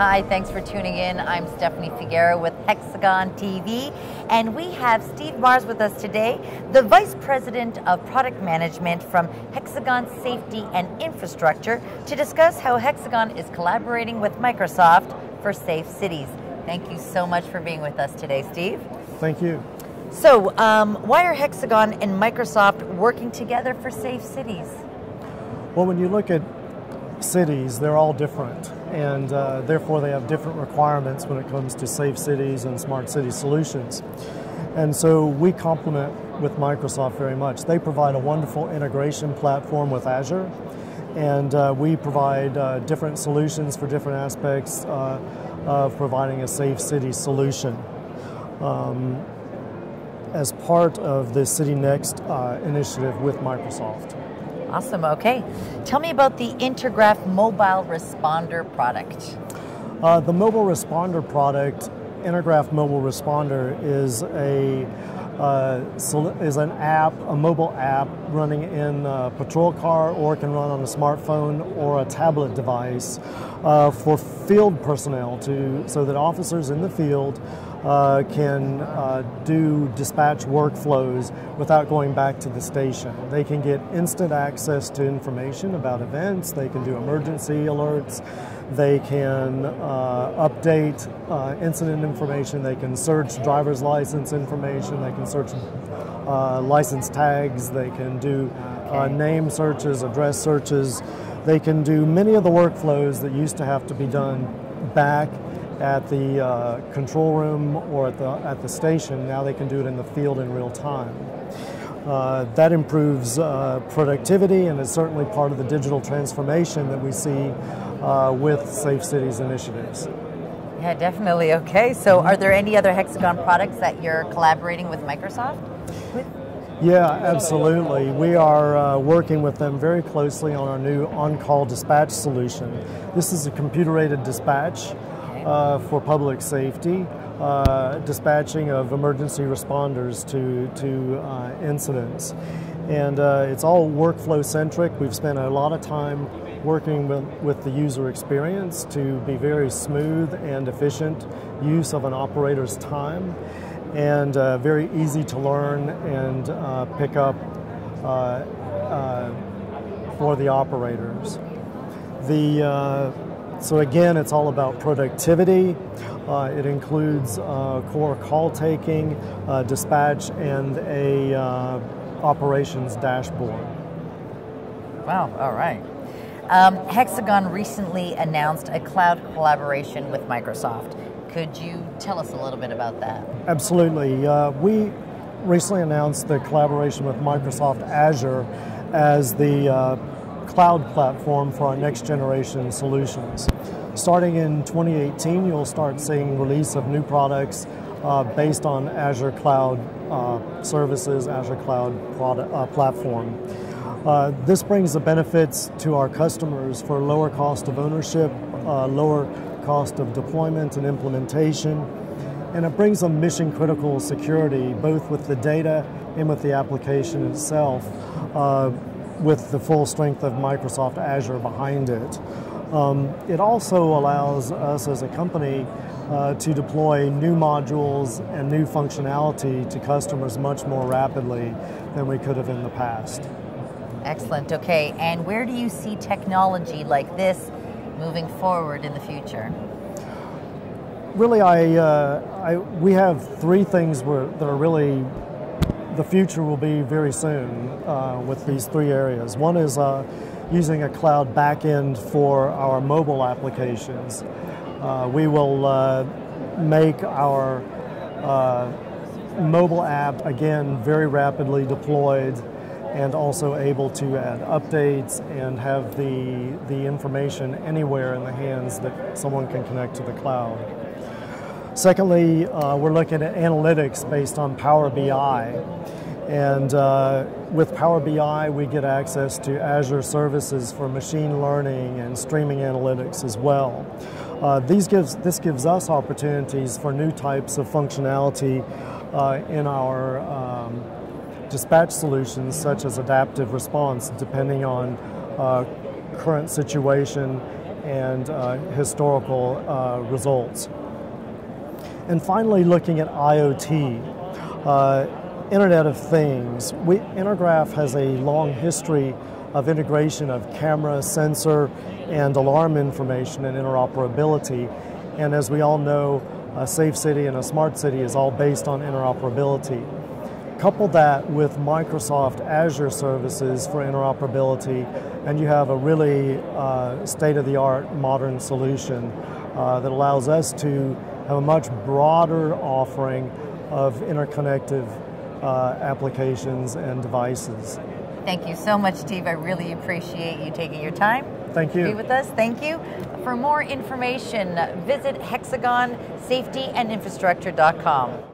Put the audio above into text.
Hi, thanks for tuning in. I'm Stephanie Figueroa with Hexagon TV, and we have Steve Mars with us today, the Vice President of Product Management from Hexagon Safety and Infrastructure, to discuss how Hexagon is collaborating with Microsoft for safe cities. Thank you so much for being with us today, Steve. Thank you. So, um, why are Hexagon and Microsoft working together for safe cities? Well, when you look at cities, they're all different, and uh, therefore they have different requirements when it comes to safe cities and smart city solutions. And so we complement with Microsoft very much. They provide a wonderful integration platform with Azure, and uh, we provide uh, different solutions for different aspects uh, of providing a safe city solution. Um, as part of the CityNext uh, initiative with Microsoft. Awesome, okay. Tell me about the Intergraph Mobile Responder product. Uh, the Mobile Responder product, Intergraph Mobile Responder, is a uh, is an app, a mobile app running in a patrol car or can run on a smartphone or a tablet device uh, for field personnel to so that officers in the field uh, can uh, do dispatch workflows without going back to the station. They can get instant access to information about events, they can do emergency alerts, they can uh, update uh, incident information, they can search driver's license information, they can search uh, license tags, they can do uh, name searches, address searches. They can do many of the workflows that used to have to be done back at the uh, control room or at the, at the station. Now they can do it in the field in real time. Uh, that improves uh, productivity and is certainly part of the digital transformation that we see uh, with Safe Cities initiatives. Yeah, definitely. Okay, so are there any other Hexagon products that you're collaborating with Microsoft with? Yeah, absolutely. We are uh, working with them very closely on our new OnCall dispatch solution. This is a computer-aided dispatch uh, for public safety, uh, dispatching of emergency responders to, to uh, incidents. And uh, it's all workflow centric. We've spent a lot of time working with, with the user experience to be very smooth and efficient use of an operator's time and uh, very easy to learn and uh, pick up for the operators. The so again, it's all about productivity. Uh, it includes uh, core call taking, uh, dispatch, and a uh, operations dashboard. Wow, all right. Um, Hexagon recently announced a cloud collaboration with Microsoft. Could you tell us a little bit about that? Absolutely. Uh, we recently announced the collaboration with Microsoft Azure as the uh, cloud platform for our next generation solutions. Starting in 2018, you'll start seeing release of new products uh, based on Azure Cloud uh, services, Azure Cloud product, uh, platform. Uh, this brings the benefits to our customers for lower cost of ownership, uh, lower cost of deployment and implementation, and it brings them mission critical security both with the data and with the application itself. With the full strength of Microsoft Azure behind it. Um, it also allows us as a company uh, to deploy new modules and new functionality to customers much more rapidly than we could have in the past. Excellent. Okay, and where do you see technology like this moving forward in the future? Really, I, uh, I we have three things that are really the future will be very soon uh, with these three areas. One is uh, using a cloud backend for our mobile applications. Uh, we will uh, make our uh, mobile app, again, very rapidly deployed and also able to add updates and have the, the information anywhere in the hands that someone can connect to the cloud. Secondly, uh, we're looking at analytics based on Power BI. And uh, with Power BI, we get access to Azure services for machine learning and streaming analytics as well. Uh, these gives, this gives us opportunities for new types of functionality uh, in our um, dispatch solutions, such as adaptive response, depending on uh, current situation and uh, historical results. And finally, looking at IoT, uh, Internet of Things. We, Intergraph has a long history of integration of camera, sensor, and alarm information and interoperability. And as we all know, a safe city and a smart city is all based on interoperability. Couple that with Microsoft Azure services for interoperability, and you have a really uh, state of the art modern solution uh, that allows us to have a much broader offering of interconnected uh, applications and devices. Thank you so much, Steve. I really appreciate you taking your time. Thank you. To be with us. Thank you. For more information, visit hexagonsafetyandyinfrastructure.com.